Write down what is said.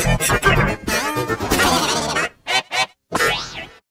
Fast, super